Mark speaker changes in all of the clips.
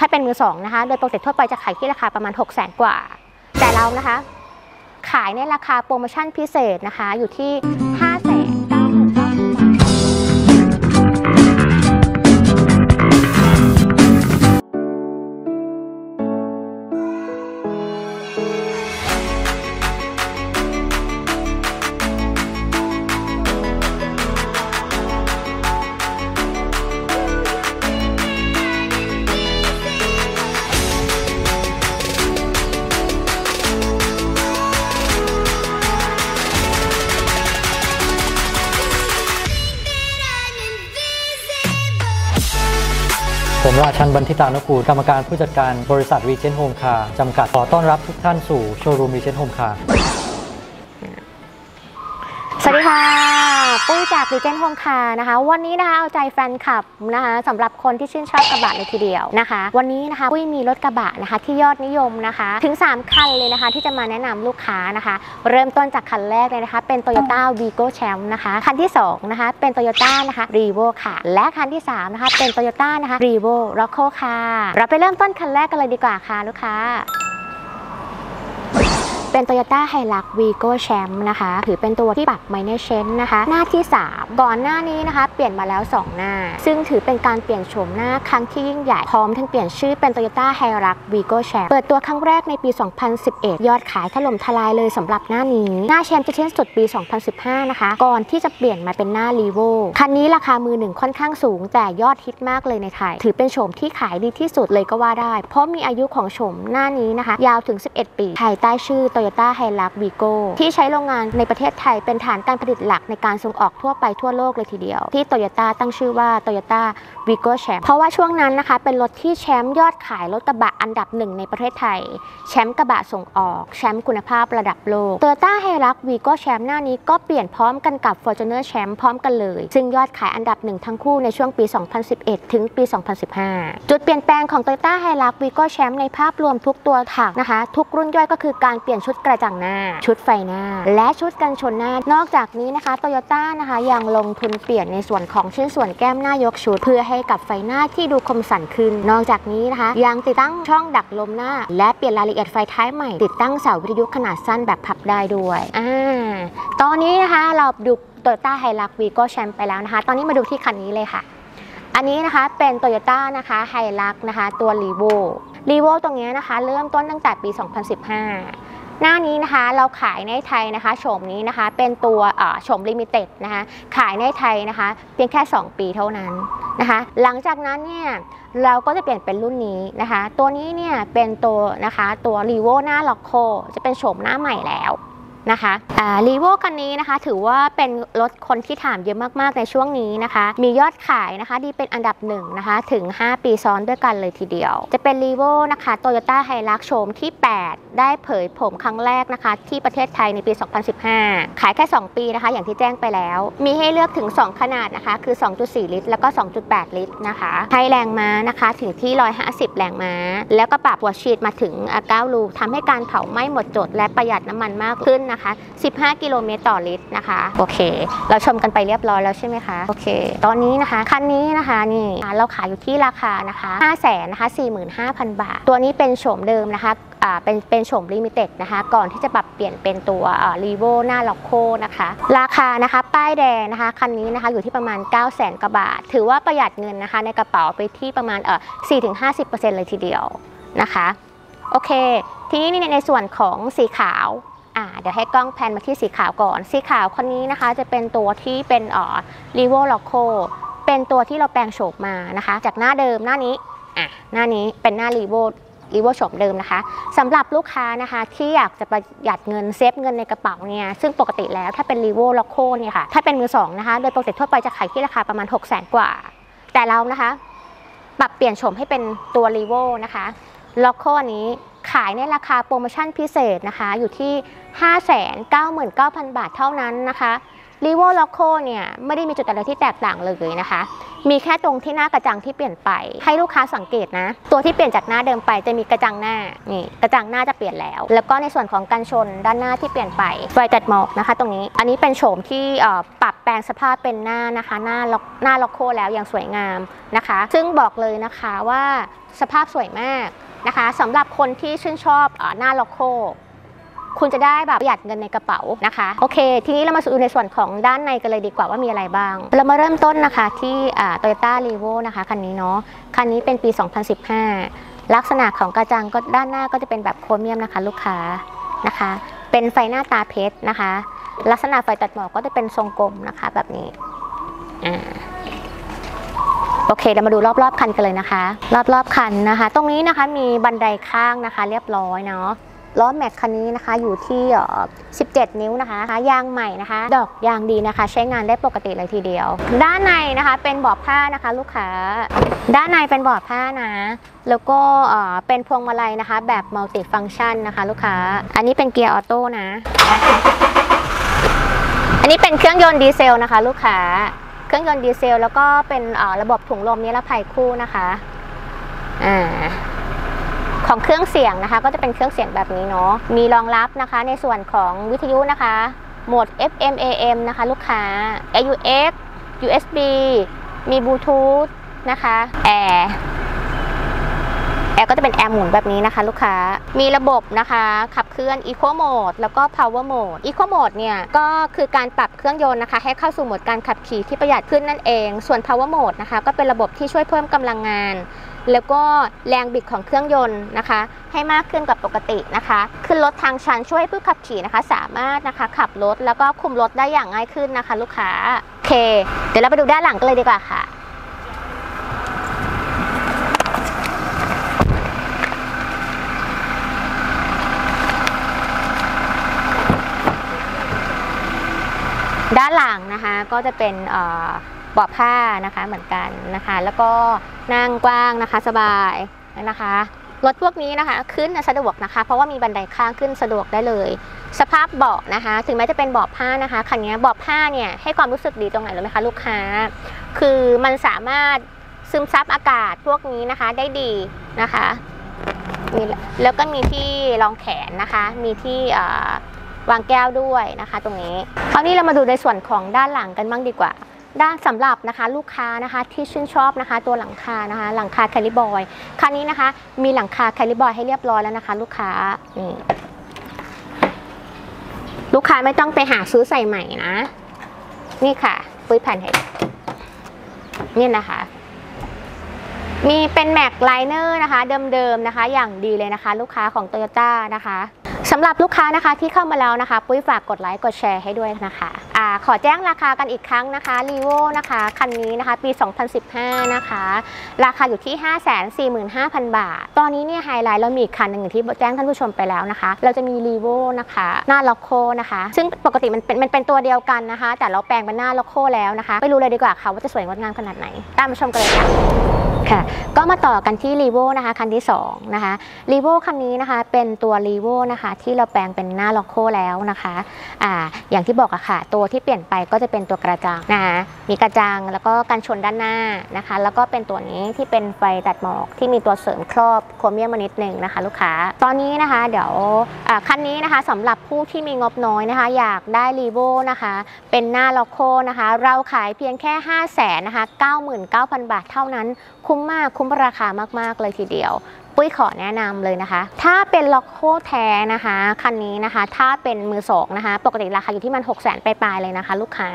Speaker 1: ถ้าเป็นมือสองนะคะ โดยปกติทั่วไปจะขายที่ราคาประมาณ 6 0แสนกว่า แต่เรานะคะ ขายในราคาโปรโมชั่นพิเศษนะคะ อยู่ที่5 9 9 0 0 0
Speaker 2: ราชันบันทิตานุกูลกรรมการผู้จัดการบริษัท Legend Home Car จำกัดขอต้อนรับทุกท่านสู่โชว์รูม Legend Home Car
Speaker 1: สวัสดีค่ะ ปุ้ยจาก Legend Home Car นะคะ วันนี้นะคะเอาใจแฟนคลับนะคะสำหรับคนที่ชื่นชอบกระบะเลยทีเดียวนะคะ วันนี้นะคะปุ้ยมีรถกระบะนะคะ ที่ยอดนิยมนะคะ ถึง 3 คันเลยนะคะ ที่จะมาแนะนำลูกค้านะคะ เริ่มต้นจากคันแรกเลยนะคะ เป็น Toyota Vigo Champ นะคะ คันที่ 2 นะคะ เป็น Toyota นะคะ Revo ค่ะ และคันที่ 3 นะคะ เป็น Toyota นะคะ Revo Rocco ค่ะ เราไปเริ่มต้นคันแรกกันเลยดีกว่าค่ะลูกค้า เป็น Toyota Hilux Vigo Champ นะคะ ถือเป็นตัวที่ปรับ Minor Change นะคะ หน้าที่ 3 ก่อนหน้านี้นะคะ เปลี่ยนมาแล้ว 2 หน้า ซึ่งถือเป็นการเปลี่ยนโฉมหน้าครั้งที่ยิ่งใหญ่ พร้อมทั้งเปลี่ยนชื่อเป็น Toyota Hilux Vigo Champ เปิดตัวครั้งแรกในปี 2011 ยอดขายถล่มทลายเลยสำหรับหน้านี้ หน้าแชมป์จะเช่นสุดปี 2015 นะคะ ก่อนที่จะเปลี่ยนมาเป็นหน้า r e v o คันนี้ราคามือหนึ่งค่อนข้างสูง แต่ยอดฮิตมากเลยในไทย ถือเป็นโฉมที่ขายดีที่สุดเลยก็ว่าได้ เพราะมีอายุของโฉมหน้านี้นะคะ ยาวถึง 11 ปีภายใต้ชื่อ Toyota Hilux Vigo ที่ใช้โรงงานในประเทศไทยเป็นฐานการผลิตหลักในการส่งออกทั่วไปทั่วโลกเลยทีเดียว ที่ Toyota ตั้งชื่อว่า Toyota Vigo Champ เพราะว่าช่วงนั้นนะคะ เป็นรถที่แชมป์ยอดขายรถกระบะอันดับหนึ่งในประเทศไทย แชมป์กระบะส่งออก แชมป์คุณภาพระดับโลก Toyota Hilux Vigo Champ หน้านี้ก็เปลี่ยนพร้อมกันกับ Fortuner Champ พร้อมกันเลย ซึ่งยอดขายอันดับหนึ่งทั้งคู่ในช่วงปี 2011 ถึงปี 2015 จุดเปลี่ยนแปลงของ Toyota Hilux Vigo Champ ในภาพรวมทุกตัวถังนะคะ ทุกรุ่นย่อยก็คือการเปลี่ยนชุดุดกระจังหน้า ชุดไฟหน้า และชุดกันชนหน้า นอกจากนี้นะคะ Toyota นะคะยังลงทุนเปลี่ยนในส่วนของชิ้นส่วนแก้มหน้ายกชุด เพื่อให้กับไฟหน้าที่ดูคมสันขึ้น นอกจากนี้นะคะ ยังติดตั้งช่องดักลมหน้า และเปลี่ยนรายละเอียดไฟท้ายใหม่ ติดตั้งเสาวิทยุขนาดสั้นแบบพับได้ด้วยอ่าตอนนี้นะคะเราดู Toyota Hilux Vigo Champ ไปแล้วนะคะ ตอนนี้มาดูที่คันนี้เลยค่ะ อันนี้นะคะเป็น Toyota นะคะ Hilux นะคะ ตัว r e v o r e v o ตรงนี้นะคะ เริ่มต้นตั้งแต่ปี 2015 หน้านี้นะคะเราขายในไทยนะคะโฉมนี้นะคะเป็นตัวโฉม limited นะคะขายในไทยนะคะเพียงแค่ 2 ปีเท่านั้นนะคะหลังจากนั้นเนี่ยเราก็จะเปลี่ยนเป็นรุ่นนี้นะคะ ตัวนี้เนี่ยเป็นตัวนะคะตัว Revo หน้า Roccoจะเป็นโฉมหน้าใหม่แล้ว นะคะ Revo คันนี้นะคะ ถือว่าเป็นรถคนที่ถามเยอะมากๆในช่วงนี้นะคะ มียอดขายนะคะ ดีเป็นอันดับหนึ่งนะคะ ถึง 5 ปีซ้อนด้วยกันเลยทีเดียว จะเป็น Revo นะคะ Toyota Hilux โฉมที่ 8 ได้เผยโฉมครั้งแรกนะคะ ที่ประเทศไทยในปี 2015 ขายแค่ 2 ปีนะคะ อย่างที่แจ้งไปแล้ว มีให้เลือกถึง 2 ขนาดนะคะ คือ 2.4 ลิตร แล้วก็ 2.8 ลิตรนะคะให้แรงม้านะคะถึงที่ 150 แรงม้า แล้วก็ปรับหัวฉีดมาถึง9ลูกทำให้การเผาไหม้หมดจดและประหยัดน้ำมันมากขึ้นนะคะ 15 กิโลเมตรต่อลิตรนะคะ โอเค เราชมกันไปเรียบร้อยแล้วใช่ไหมคะ โอเค ตอนนี้นะคะ คันนี้นะคะนี่เราขายอยู่ที่ราคานะคะ5 0 0 0 0นะคะ45,000 บาท ตัวนี้เป็นโฉมเดิมนะคะเป็นเป็นโฉม limited นะคะ ก่อนที่จะปรับเปลี่ยนเป็นตัว Revo หน้า Rocco นะคะ ราคานะคะ ป้ายแดงนะคะ คันนี้นะคะอยู่ที่ประมาณ 9 0 0 0 0 0กว่าบาท ถือว่าประหยัดเงินนะคะ ในกระเป๋าไปที่ประมาณเอ่อ4-50%เลยทีเดียวนะคะ โอเค ทีนี้ในในส่วนของสีขาว อ่าเดี๋ยวให้กล้องแพนมาที่สีขาวก่อน สีขาวคันนี้นะคะจะเป็นตัวที่เป็นอ่อ r e v o l o c o เป็นตัวที่เราแปลงโฉมมานะคะ จากหน้าเดิมหน้านี้อะหน้านี้เป็นหน้า r e v o รีโวโฉมเดิมนะคะสำหรับลูกค้านะคะที่อยากจะประหยัดเงิน save เงินในกระเป๋าเนี่ยซึ่งปกติแล้วถ้าเป็น Revo Rocco เนี่ยค่ะถ้าเป็นมือสองนะคะโดยปกติทั่วไปจะขายที่ราคาประมาณ 6 0 0 0 0 0 กว่า แต่เรานะคะ ปรับเปลี่ยนโฉมให้เป็นตัว Revo นะคะ Rocco อันนี้ ขายในราคาโปรโมชั่นพิเศษนะคะ อยู่ที่ 599,000 บาทเท่านั้นนะคะ r e v o Loco เนี่ยไม่ได้มีจุดอะไรที่แตกต่างเลยนะคะ มีแค่ตรงที่หน้ากระจังที่เปลี่ยนไป ให้ลูกค้าสังเกตนะ ตัวที่เปลี่ยนจากหน้าเดิมไปจะมีกระจังหน้านี่กระจังหน้าจะเปลี่ยนแล้ว แล้วก็ในส่วนของกันชนด้านหน้าที่เปลี่ยนไปไฟตัดหมอกนะคะ ตรงนี้อันนี้เป็นโฉมที่ปรับแปลงสภาพเป็นหน้านะคะ หน้า Roc- หน้า Rocco แล้วอย่างสวยงามนะคะ ซึ่งบอกเลยนะคะว่าสภาพสวยมาก นะคะสำหรับคนที่ชื่นชอบอหน้า Rocco คุณจะได้แบบประหยัดเงินในกระเป๋านะคะโอเค ทีนี้เรามาดูในส่วนของด้านในกันเลยดีกว่าว่ามีอะไรบ้าง เรามาเริ่มต้นนะคะที่ Toyota Revo นะคะคันนี้เนาะคันนี้เป็นปี 2015 ลักษณะของกระจังก็ด้านหน้าก็จะเป็นแบบโครเมียมนะคะ ลูกค้านะคะ เป็นไฟหน้าตาเพชรนะคะ ลักษณะไฟตัดหมอกก็จะเป็นทรงกลมนะคะแบบนี้อ่า โอเคเรามาดูรอบๆคันกันเลยนะคะ รอบๆคันนะคะ ตรงนี้นะคะมีบันไดข้างนะคะ เรียบร้อยเนาะล้อแม็กคันนี้นะคะอยู่ที่ 17 นิ้วนะคะยางใหม่นะคะ ดอกยางดีนะคะ ใช้งานได้ปกติเลยทีเดียว ด้านในนะคะเป็นเบาะผ้านะคะ ลูกค้า ด้านในเป็นเบาะผ้านะ แล้วก็เป็นพวงมาลัยนะคะ แบบ multifunction นะคะ ลูกค้า อันนี้เป็นเกียร์ออโต้นะ อันนี้เป็นเครื่องยนต์ดีเซลนะคะ ลูกค้า เครื่องยนต์ดีเซล แล้วก็เป็นระบบถุงลมนิรภัยคู่นะคะอของเครื่องเสียงนะคะ ก็จะเป็นเครื่องเสียงแบบนี้เนาะมีรองรับนะคะ ในส่วนของวิทยุนะคะโหมด FM AM นะคะ ลูกค้า AUX USB มีบลูทูธนะคะแอร์แอ ร์ก็จะเป็นแอร์หมุนแบบนี้นะคะ ลูกค้า มีระบบนะคะ ขับเคลื่อน Eco Mode แล้วก็ Power Mode Eco Mode เนี่ย ก็คือการปรับเครื่องยนต์นะคะ ให้เข้าสู่โหมดการขับขี่ที่ประหยัดขึ้นนั่นเอง ส่วน Power Mode นะคะ ก็เป็นระบบที่ช่วยเพิ่มกำลังงาน แล้วก็แรงบิดของเครื่องยนต์นะคะ ให้มากขึ้นกว่าปกตินะคะ ขึ้นรถทางชันช่วยผู้ขับขี่นะคะ สามารถนะคะขับรถแล้วก็คุมรถได้อย่างง่ายขึ้นนะคะ ลูกค้าโอเค เดี๋ยวเราไปดูด้านหลังกันเลยดีกว่าค่ะ ด้านหลังนะคะก็จะเป็นเอ่อบาะผ้านะคะเหมือนกันนะคะ แล้วก็นั่งกว้างนะคะสบายนะคะรถพวกนี้นะคะขึ้นสะดวกนะคะ เพราะว่ามีบันไดข้างขึ้นสะดวกได้เลย สภาพเบาะนะคะ ถึงแม้จะเป็นเบาะผ้านะคะคันนี้เบาะผ้าเนี่ยให้ความรู้สึกดีตรงไหนรู้ไหมคะลูกค้า คือมันสามารถซึมซับอากาศพวกนี้นะคะได้ดีนะคะมีแล้วก็มีที่รองแขนนะคะ มีที่อ่อ วางแก้วด้วยนะคะ ตรงนี้ คราวนี้เรามาดูในส่วนของด้านหลังกันบ้างดีกว่า ด้านสำหรับนะคะลูกค้านะคะที่ชื่นชอบนะคะ ตัวหลังคานะคะ หลังคาแคลิบอยคันนี้นะคะ มีหลังคา Carryboy ให้เรียบร้อยแล้วนะคะ ลูกค้านี่ลูกค้าไม่ต้องไปหาซื้อใส่ใหม่นะ นี่ค่ะปุ้ยแถมให้นี่นะคะ มีเป็น Maxliner นะคะ เดิมๆนะคะ อย่างดีเลยนะคะ ลูกค้าของ Toyota นะคะ สำหรับลูกค้านะคะที่เข้ามาแล้วนะคะ ปุ้ยฝากกดไลค์กดแชร์ให้ด้วยนะคะอ่าขอแจ้งราคากันอีกครั้งนะคะ Revo นะคะคันนี้นะคะปี 2015 นะคะ ราคาอยู่ที่ 545,000 บาท ตอนนี้เนี่ยไฮไลท์เรามีอีกคันหนึ่งที่แจ้งท่านผู้ชมไปแล้วนะคะ เราจะมี Revo นะคะหน้า Rocco นะคะ ซึ่งปกติมันเป็นมันเป็นตัวเดียวกันนะคะ แต่เราแปลงเป็นหน้า Rocco แล้วนะคะ ไปดูเลยดีกว่าค่ะว่าจะสวยงดงามขนาดไหน ตามมาชมกันเลยค่ะ ค่ะก็มาต่อกันที่ r ีโวนะคะคันที่2นะคะ r ีโวคันนี้นะคะเป็นตัว r ีโวนะคะที่เราแปลงเป็นหน้าล็อกโคแล้วนะคะอ่าอย่างที่บอกอะค่ะ ตัวที่เปลี่ยนไปก็จะเป็นตัวกระจังนะคะมีกระจังแล้วก็กันชนด้านหน้านะคะ แล้วก็เป็นตัวนี้ที่เป็นไฟตัดหมอกที่มีตัวเสริมครอบโครเมียมมานิดหนึ่งนะคะ ลูกค้า ตอนนี้นะคะ เดี๋ยวคันนี้นะคะสำหรับผู้ที่มีงบน้อยนะคะ อยากได้ r ีโวนะคะเป็นหน้าล็อกโคนะคะ เราขายเพียงแค่ 5 0 0แสนนะคะ99,000 บาทเท่านั้นคุ้มมากคุ้มราคามากๆเลยทีเดียว ปุ้ยขอแนะนำเลยนะคะ ถ้าเป็นล็อกโคแท้นะคะ คันนี้นะคะ ถ้าเป็นมือสองนะคะ ปกติราคาอยู่ที่มัน6 0 0 0 0ปลายๆเลยนะคะ ลูกค้า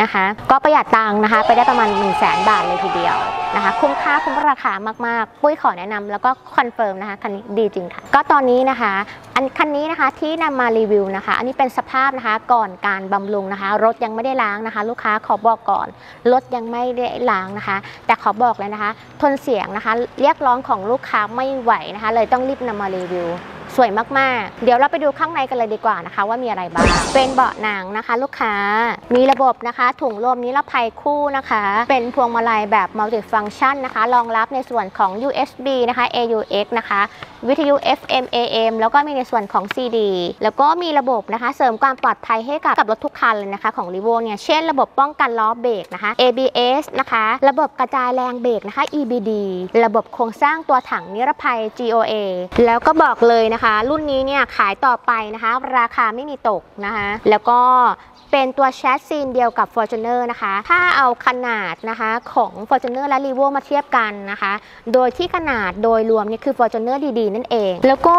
Speaker 1: นะคะ ก็ประหยัดตังค์นะคะ ไปได้ประมาณ 1 0 0 0 0บาทเลยทีเดียวนะคะ คุ้มค่าคุ้มราคามากๆ ปุ้ยขอแนะนำแล้วก็ confirm นะคะ คันนี้ดีจริงค่ะ ก็ตอนนี้นะคะ อันคันนี้นะคะที่นำมารีวิวนะคะ อันนี้เป็นสภาพนะคะ ก่อนการบำรุงนะคะ รถยังไม่ได้ล้างนะคะ ลูกค้าขอบอกก่อน รถยังไม่ได้ล้างนะคะ แต่ขอบอกเลยนะคะ ทนเสียงนะคะ เรียกร้องของลูกค้าไม่ไหวนะคะ เลยต้องรีบนำมารีวิวสวยมาก ๆ เดี๋ยวเราไปดูข้างในกันเลยดีกว่านะคะ ว่ามีอะไรบ้าง เป็นเบาะหนังนะคะ ลูกค้า มีระบบนะคะ ถุงลมนิรภัยคู่นะคะ เป็นพวงมาลัยแบบ multi function นะคะ รองรับในส่วนของ USB นะคะ AUX นะคะ วิทยุ FM AM แล้วก็มีในส่วนของ CD แล้วก็มีระบบนะคะ เสริมความปลอดภัยให้กับกับรถทุกคันเลยนะคะของ r e v o เนี่ย เช่นระบบป้องกันล้อเบรกนะคะ ABS นะคะ ระบบกระจายแรงเบรกนะคะ EBD ระบบโครงสร้างตัวถังนิรภัย GOA แล้วก็บอกเลยนะคะ รุ่นนี้เนี่ยขายต่อไปนะคะ ราคาไม่มีตกนะคะ แล้วก็ เป็นตัวแชสซีนเดียวกับ Fortuner นะคะ ถ้าเอาขนาดนะคะของ Fortuner และ r e v o มาเทียบกันนะคะ โดยที่ขนาดโดยรวมนี่คือ Fortuner ดีๆ นั่นเอง แล้วก็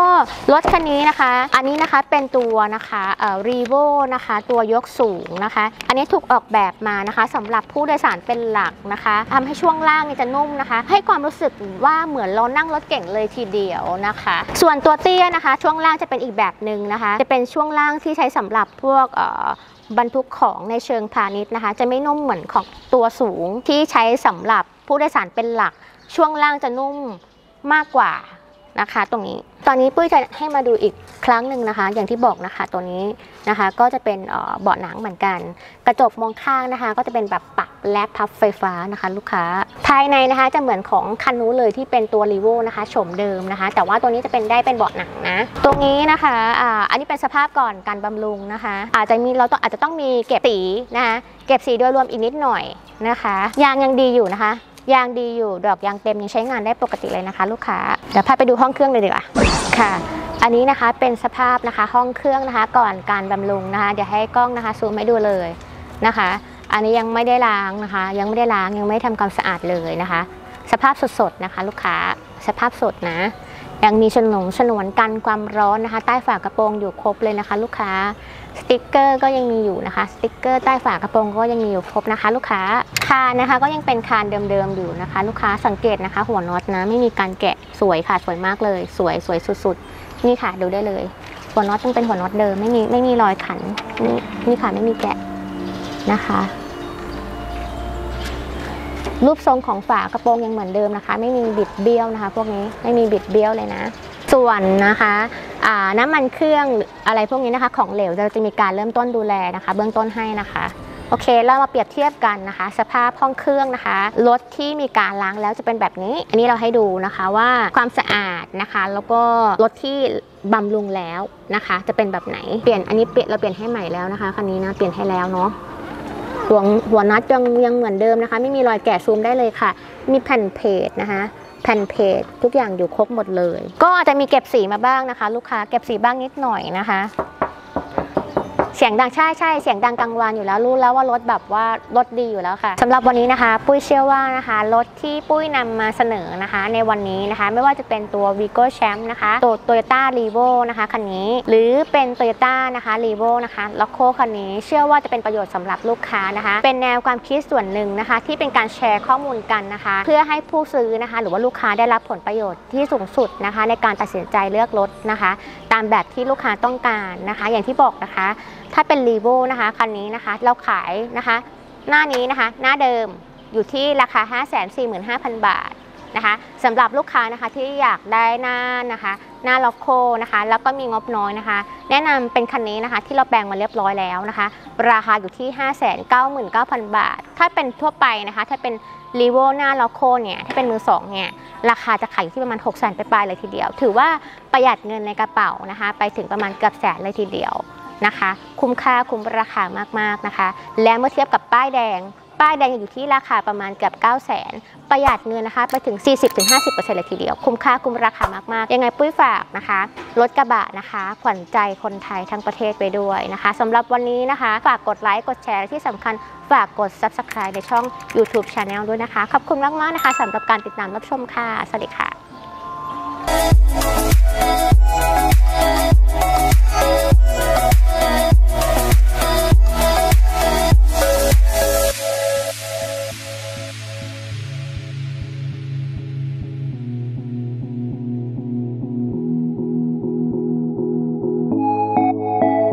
Speaker 1: รถคันนี้นะคะ อันนี้นะคะเป็นตัวนะคะเอ่อ r e v o นะคะ ตัวยกสูงนะคะ อันนี้ถูกออกแบบมานะคะสำหรับผู้โดยสารเป็นหลักนะคะทำให้ช่วงล่างนี่จะนุ่มนะคะ ให้ความรู้สึกว่าเหมือนเรานั่งรถเก่งเลยทีเดียวนะคะ ส่วนตัวเตี้ยนะคะ ช่วงล่างจะเป็นอีกแบบหนึ่งนะคะ จะเป็นช่วงล่างที่ใช้สำหรับพวกเอ่อ บรรทุกของในเชิงพาณิชย์นะคะ จะไม่นุ่มเหมือนของตัวสูงที่ใช้สำหรับผู้โดยสารเป็นหลัก ช่วงล่างจะนุ่มมากกว่า นะคะ ตรงนี้ ตอนนี้ปุ้ยจะให้มาดูอีกครั้งหนึ่งนะคะ อย่างที่บอกนะคะตัวนี้นะคะ ก็จะเป็นเบาะหนังเหมือนกัน กระจกมองข้างนะคะ ก็จะเป็นแบบปรับและพับไฟฟ้านะคะ ลูกค้า ภายในนะคะจะเหมือนของคันนู้นเลยที่เป็นตัวรีโวนะคะโฉมเดิมนะคะ แต่ว่าตัวนี้จะเป็นได้เป็นเบาะหนังนะ ตรงนี้นะคะอ่าอันนี้เป็นสภาพก่อนการบำรุงนะคะ อาจจะมีเราต้องอาจจะต้องมีเก็บสีนะคะ เก็บสีโดยรวมอีกนิดหน่อยนะคะ ยางยังดีอยู่นะคะ ยางดีอยู่ดอกยางเต็มยังใช้งานได้ปกติเลยนะคะ ลูกค้าเดี๋ยวพาไปดูห้องเครื่องเลยดีกว่าค่ะ อันนี้นะคะเป็นสภาพนะคะห้องเครื่องนะคะ ก่อนการบำรุงนะคะเดี๋ยวให้กล้องนะคะซูมให้ดูเลยนะคะ อันนี้ยังไม่ได้ล้างนะคะ ยังไม่ได้ล้างยังไม่ได้ทำความสะอาดเลยนะคะ สภาพสดๆนะคะ ลูกค้าสภาพสดนะ ยังมีฉนงฉนวนกันความร้อนนะคะ ใต้ฝากระโปรงอยู่ครบเลยนะคะ ลูกค้าสติกเกอร์ก็ยังมีอยู่นะคะสติกเกอร์ใต้ฝากระโปรงก็ยังมีอยู่ครบนะคะ ลูกค้าคานนะคะก็ยังเป็นคานเดิมๆอยู่นะคะ ลูกค้าสังเกตนะคะ หัวน็อตนะไม่มีการแกะสวยค่ะสวยมากเลย สวยสวยสุดๆ นี่ค่ะดูได้เลย หัวน็อตต้องเป็นหัวน็อตเดิมไม่มีไม่มีรอยขันนี่นี่ค่ะไม่มีแกะนะคะ รูปทรงของฝากระโปรงยังเหมือนเดิมนะคะ ไม่มีบิดเบี้ยวนะคะ พวกนี้ไม่มีบิดเบี้ยวเลยนะ ส่วนนะคะน้ำมันเครื่องออะไรพวกนี้นะคะ ของเหลวเราจะมีการเริ่มต้นดูแลนะคะ เบื้องต้นให้นะคะโอเค เรามาเปรียบเทียบกันนะคะ สภาพห้องเครื่องนะคะ รถที่มีการล้างแล้วจะเป็นแบบนี้ อันนี้เราให้ดูนะคะว่าความสะอาดนะคะ แล้วก็รถที่บำรุงแล้วนะคะ จะเป็นแบบไหน เปลี่ยนอันนี้เปลี่ยนเราเปลี่ยนให้ใหม่แล้วนะคะคันนี้นะเปลี่ยนให้แล้วเนาะ หัวหัวน็อตยังยังเหมือนเดิมนะคะ ไม่มีรอยแกะซูมได้เลยค่ะ มีแผ่นเพจนะคะแผ่นเพจทุกอย่างอยู่ครบหมดเลย ก็อาจจะมีเก็บสีมาบ้างนะคะ ลูกค้าเก็บสีบ้างนิดหน่อยนะคะ เสียงดังใช่ใช่เสียงดังกลางวันอยู่แล้วรู้แล้วว่ารถแบบว่ารถดีอยู่แล้วค่ะสำหรับวันนี้นะคะ ปุ้ยเชื่อว่านะคะรถที่ปุ้ยนำมาเสนอนะคะ ในวันนี้นะคะ ไม่ว่าจะเป็นตัว Vigo Champ นะคะตัว Toyota r e v o นะคะคันนี้ หรือเป็น Toyota นะคะ r e v o นะคะล็อกโคคันนี้ เชื่อว่าจะเป็นประโยชน์สำหรับลูกค้านะคะ เป็นแนวความคิดส่วนหนึ่งนะคะ ที่เป็นการแชร์ข้อมูลกันนะคะ เพื่อให้ผู้ซื้อนะคะ หรือว่าลูกค้าได้รับผลประโยชน์ที่สูงสุดนะคะ ในการตัดสินใจเลือกรถนะคะ ตามแบบที่ลูกค้าต้องการนะคะ อย่างที่บอกนะคะถ้าเป็น r e v o นะคะคันนี้นะคะ เราขายนะคะ หน้านี้นะคะ หน้าเดิมอยู่ที่ราคา 545,000 บาทนะคะสำหรับลูกค้านะคะที่อยากได้หน้านะคะ หน้าล็อกโคนะคะ แล้วก็มีงบน้อยนะคะ แนะนำเป็นคันนี้นะคะ ที่เราแปลงมาเรียบร้อยแล้วนะคะ ราคาอยู่ที่ 599,000 บาท ถ้าเป็นทั่วไปนะคะ ถ้าเป็นรีโวหน้าล็อกโคเนี่ยถ้าเป็นมือสองเนี่ยราคาจะขายอยู่ที่ประมาณ 6 0 0 0 0ไปปลายเลยทีเดียว ถือว่าประหยัดเงินในกระเป๋านะคะ ไปถึงประมาณเกือบแสนเลยทีเดียว นะคะ คุ้มค่าคุ้มราคามากๆนะคะ และเมื่อเทียบกับป้ายแดง ป้ายแดงอยู่ที่ราคาประมาณเกือบ 9 0 0 0 0 0 ประหยัดเงินนะคะ ไปถึง 40-50%เลยทีเดียว คุ้มค่าคุ้มราคามากๆ ยังไงปุ้ยฝากนะคะรถกระบะนะคะ ขวัญใจคนไทยทั้งประเทศไปด้วยนะคะสำหรับวันนี้นะคะ ฝากกดไลค์กดแชร์และที่สำคัญฝากกด Subscribe ในช่อง YouTube Channel ด้วยนะคะ ขอบคุณมากๆนะคะสำหรับการติดตามรับชมค่ะ สวัสดีค่ะ